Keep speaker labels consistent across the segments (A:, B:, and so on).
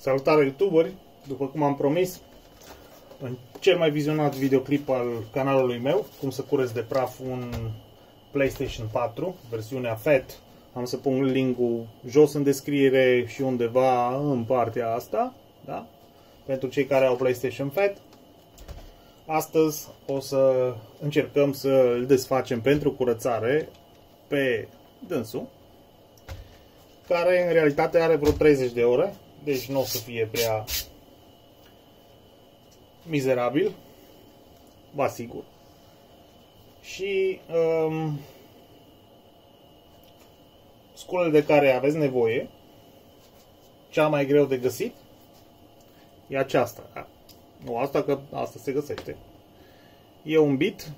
A: Salutare youtuberi, după cum am promis, în cel mai vizionat videoclip al canalului meu, cum să curăț de praf un PlayStation 4, versiunea FAT, am să pun linkul jos în descriere și undeva în partea asta, da? pentru cei care au PlayStation FAT. Astăzi o să încercăm să îl desfacem pentru curățare pe dânsul, care în realitate are vreo 30 de ore, deci nu o să fie prea mizerabil, ba sigur. Și um, sculele de care aveți nevoie, cea mai greu de găsit, e aceasta. Da? Nu asta, că asta se găsește. E un bit,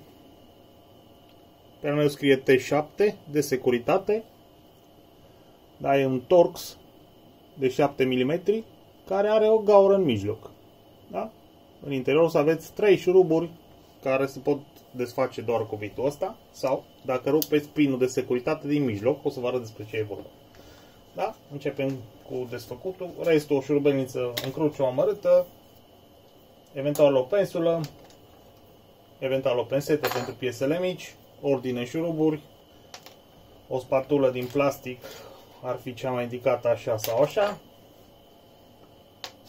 A: pe meu scrie T7 de securitate, dar e un Torx de 7 mm care are o gaură în mijloc. Da? În interior o să aveți 3 șuruburi care se pot desface doar cu bitul ăsta sau dacă rupeți pinul de securitate din mijloc, o să vă arăt despre ce e vorba. Da? Începem cu desfăcutul. Restul o șurubelniță în cruce o amărâtă, eventual o pensulă, eventual o pensetă pentru piesele mici, ordine șuruburi, o spatulă din plastic ar fi cea mai indicată așa sau așa.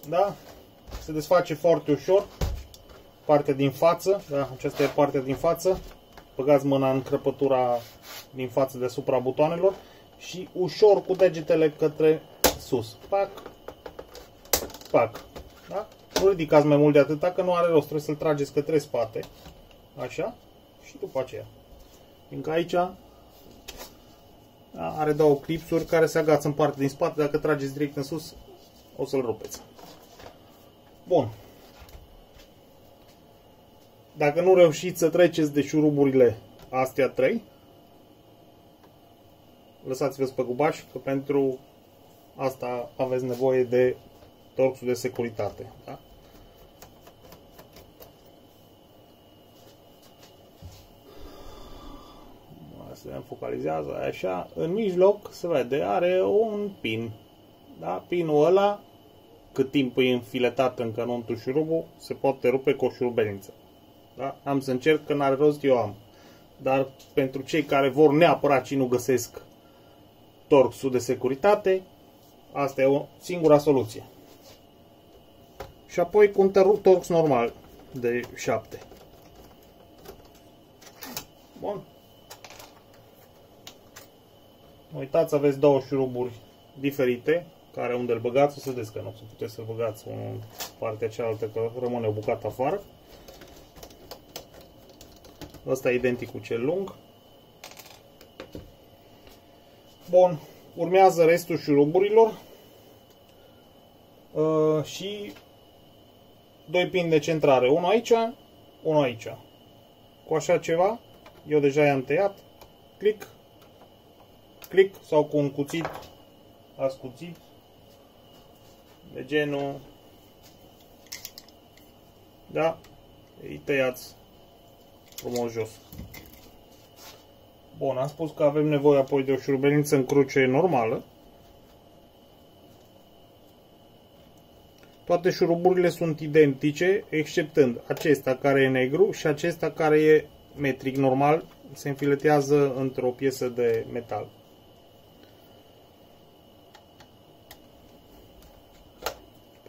A: Da? Se desface foarte ușor. Partea din față, da? aceasta e partea din față. Băgați mâna în crăpătura din față deasupra butoanelor și ușor cu degetele către sus. Pac, pac. Da? Nu ridicați mai mult de atâta că nu are rost, trebuie să-l trageți către spate. Așa. Și după aceea. Fiindcă aici da? Are două clipsuri care se agață în partea din spate. Dacă trageți direct în sus, o să-l rupeți. Bun. Dacă nu reușiți să treceți de șuruburile astea 3, lăsați-vă pe gubaș, că pentru asta aveți nevoie de torxul de securitate. Da? Se focalizează așa, în mijloc se vede, are un pin. Da? Pinul ăla, cât timp e înfiletat în canontul șurubul, se poate rupe cu o șurubelniță. Da? Am să încerc, că n-are rost, eu am. Dar pentru cei care vor neapărat și nu găsesc torxul de securitate, asta e o singura soluție. Și apoi cu un torx normal de 7. Bun. Uitați, aveți două șuruburi diferite, care unde îl băgați, o să vedeți că nu o să puteți să-l băgați în partea cealaltă, că rămâne o bucată afară. Ăsta e identic cu cel lung. Bun, urmează restul șuruburilor uh, și doi pin de centrare, unul aici, unul aici. Cu așa ceva, eu deja i-am tăiat, click, click sau cu un cuțit ascuțit de genul da, îi tăiați frumos jos. Bun, am spus că avem nevoie apoi de o șurubelniță în cruce normală. Toate șuruburile sunt identice, exceptând acesta care e negru și acesta care e metric normal, se înfiletează într-o piesă de metal.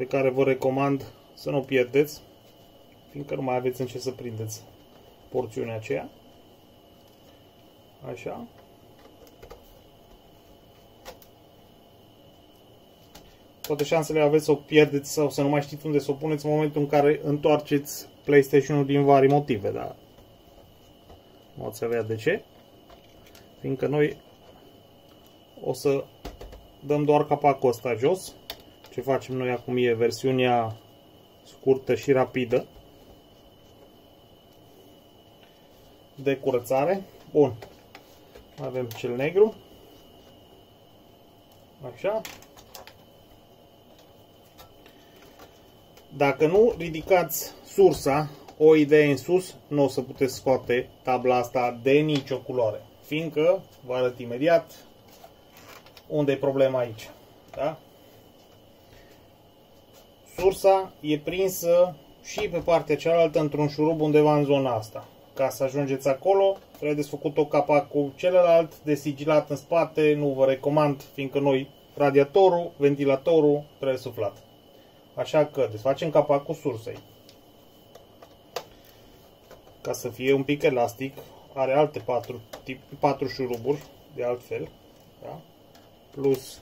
A: Pe care vă recomand să nu o pierdeți, fiindcă nu mai aveți în ce să prindeți porțiunea aceea. Așa. Toate șansele aveți să o pierdeți sau să nu mai știți unde să o puneți în momentul în care întoarceți PlayStation-ul din vari motive, dar nu ați avea de ce. Fiindcă noi o să dăm doar capacul ăsta jos ce facem noi acum e versiunea scurtă și rapidă de curățare. Bun. Avem cel negru. Așa. Dacă nu ridicați sursa o idee în sus, nu o să puteți scoate tabla asta de nicio culoare. Fiindcă, vă arăt imediat unde e problema aici. Da? Sursa e prinsă și pe partea cealaltă într-un șurub undeva în zona asta. Ca să ajungeți acolo, trebuie desfăcut o capacul celălalt, desigilat în spate, nu vă recomand, fiindcă noi radiatorul, ventilatorul trebuie suflat. Așa că desfacem capacul sursei. Ca să fie un pic elastic, are alte patru, tip, patru șuruburi de altfel. Da? Plus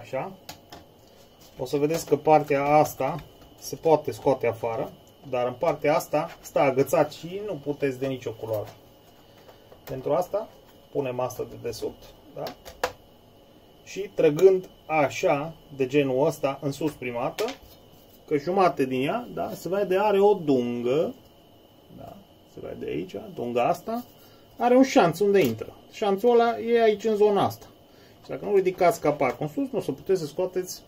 A: Așa. O să vedeți că partea asta se poate scoate afară, dar în partea asta stă agățat și nu puteți de nicio culoare. Pentru asta punem asta de desubt, da? Și trăgând așa, de genul ăsta, în sus prima dată, că jumate din ea, da, se vede are o dungă, da, se vede aici, dunga asta, are un șanț unde intră. Șanțul ăla e aici în zona asta. Și dacă nu ridicați capacul în sus, nu o să puteți să scoateți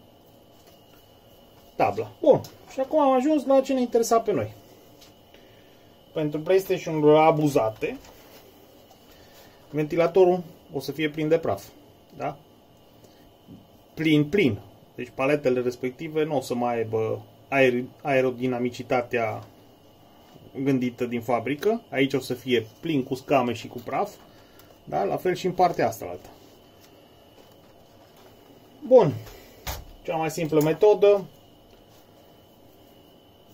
A: tabla. Bun. Și acum am ajuns la ce ne interesa pe noi. Pentru PlayStation-urile abuzate, ventilatorul o să fie plin de praf. Da? Plin, plin. Deci paletele respective nu o să mai aibă aer, aerodinamicitatea gândită din fabrică. Aici o să fie plin cu scame și cu praf. Da? La fel și în partea asta. Altă. Bun. Cea mai simplă metodă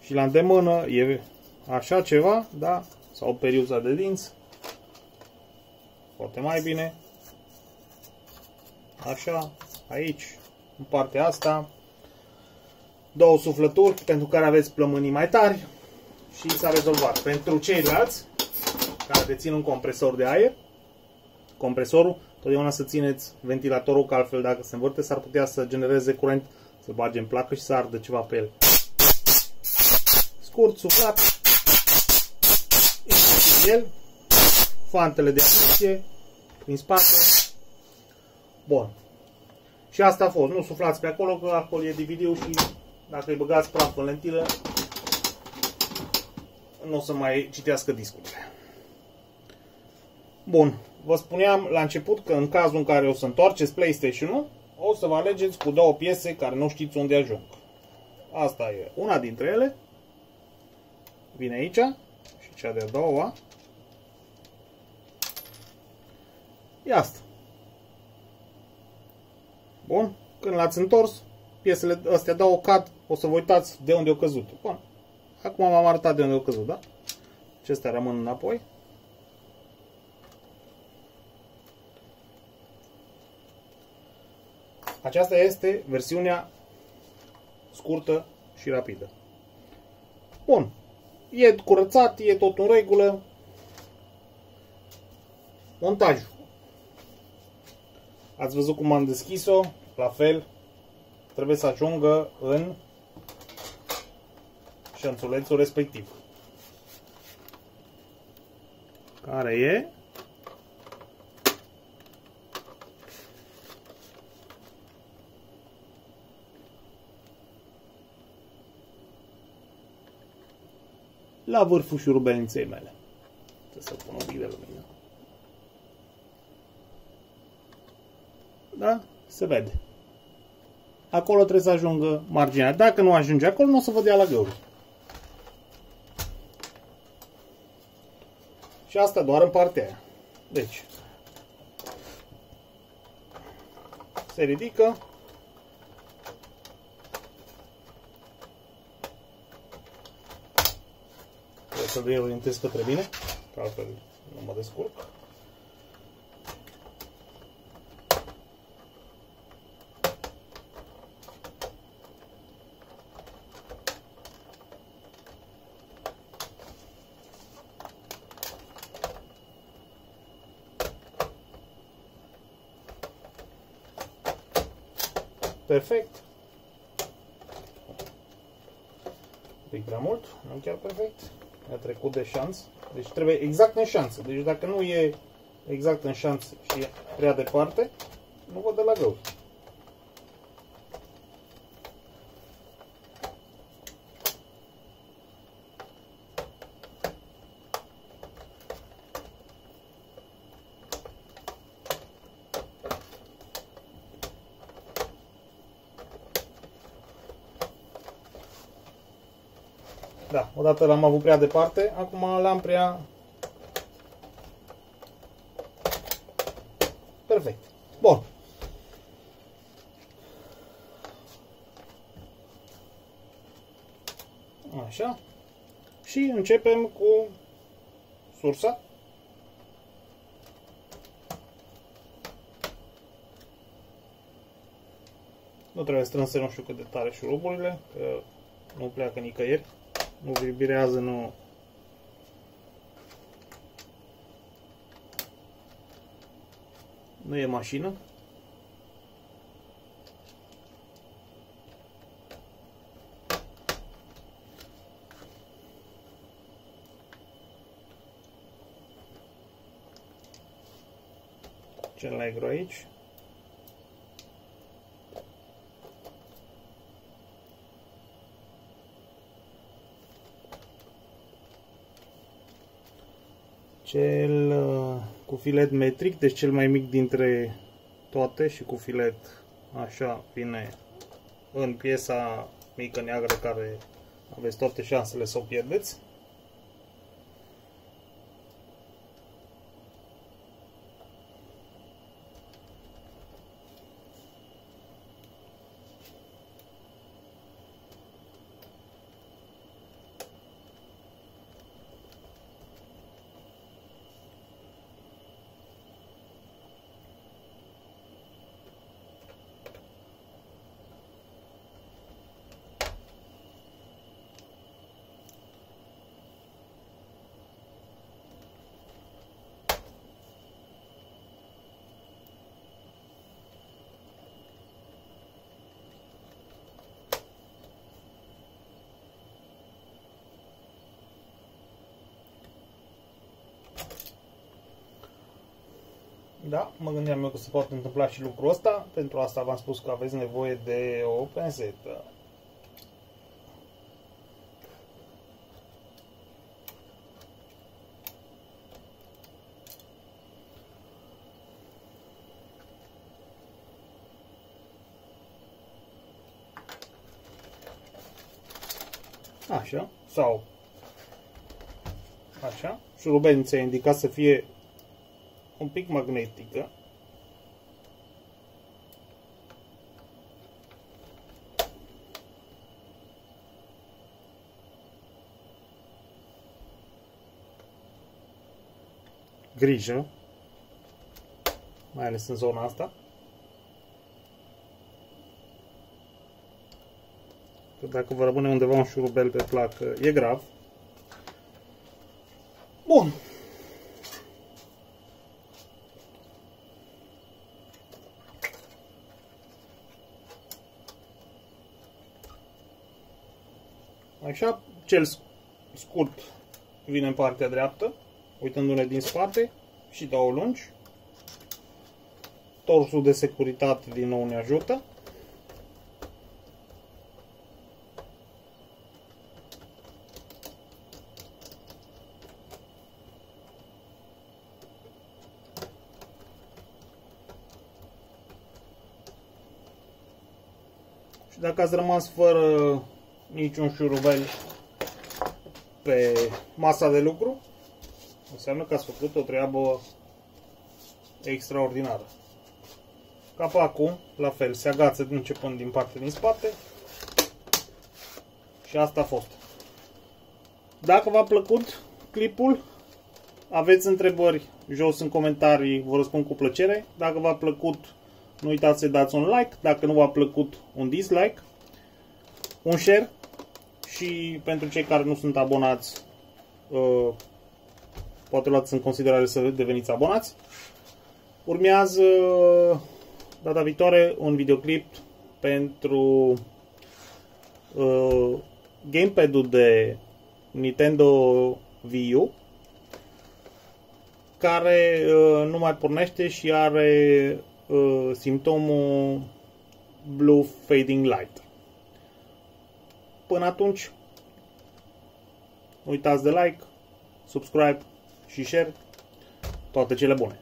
A: și la îndemână e așa ceva, da? Sau periuța de dinți. Poate mai bine. Așa, aici, în partea asta. Două suflături pentru care aveți plămânii mai tari și s-a rezolvat. Pentru ceilalți care dețin un compresor de aer, compresorul totdeauna să țineți ventilatorul, că altfel dacă se învârte s-ar putea să genereze curent, să bage în placă și să ardă ceva pe el. Scurt, suflat, el, fantele de admisie, prin spate. Bun. Și asta a fost. Nu suflați pe acolo, că acolo e DVD și dacă îi băgați praf în lentilă, nu o să mai citească discurile. Bun vă spuneam la început că în cazul în care o să întoarceți PlayStation-ul, o să vă alegeți cu două piese care nu știți unde ajung. Asta e una dintre ele. Vine aici. Și cea de-a doua. E asta. Bun. Când l-ați întors, piesele astea două cad, o să vă uitați de unde au căzut. Bun. Acum m-am arătat de unde au căzut, da? Acestea rămân înapoi. Aceasta este versiunea scurtă și rapidă. Bun. E curățat, e tot în regulă. Montajul. Ați văzut cum am deschis-o? La fel, trebuie să ajungă în șanțulețul respectiv. Care e la vârful șurubelinței mele. Trebuie să pun un pic de lumină. Da? Se vede. Acolo trebuie să ajungă marginea. Dacă nu ajunge acolo, nu o să vă dea la găuri. Și asta doar în partea aia. Deci, se ridică să reorientez către mine, că altfel nu mă descurc. Perfect. Un pic prea mult, nu chiar perfect a trecut de șanț. Deci trebuie exact în șanță. Deci dacă nu e exact în șanț și e prea departe, nu văd de la găuri. Da, odată l-am avut prea departe, acum l-am prea... Perfect. Bun. Așa. Și începem cu sursa. Nu trebuie strânse nu știu cât de tare șuruburile, că nu pleacă nicăieri, nu vibrează, nu... Nu e mașină. cel negru aici. Cel uh, cu filet metric, deci cel mai mic dintre toate și cu filet așa vine în piesa mică neagră care aveți toate șansele să o pierdeți. Da, mă gândeam eu că se poate întâmpla și lucrul ăsta. Pentru asta v-am spus că aveți nevoie de o pensetă. Așa, sau așa. Șurubelnița e indicat să fie un pic magnetică. Grijă, mai ales în zona asta. Că dacă vă rămâne undeva un șurubel pe placă, e grav. Bun. Așa, cel scurt vine în partea dreaptă, uitându-ne din spate și două lungi. Torsul de securitate din nou ne ajută. Și dacă ați rămas fără niciun șurubel pe masa de lucru, înseamnă că ați făcut o treabă extraordinară. Capacul, la fel, se agață începând din partea din spate și asta a fost. Dacă v-a plăcut clipul, aveți întrebări jos în comentarii, vă răspund cu plăcere. Dacă v-a plăcut, nu uitați să dați un like. Dacă nu v-a plăcut, un dislike. Un share și pentru cei care nu sunt abonați, uh, poate luați în considerare să deveniți abonați. Urmează data viitoare un videoclip pentru uh, gamepad-ul de Nintendo Wii U care uh, nu mai pornește și are uh, simptomul Blue Fading Light. Până atunci, uitați de like, subscribe și share. Toate cele bune!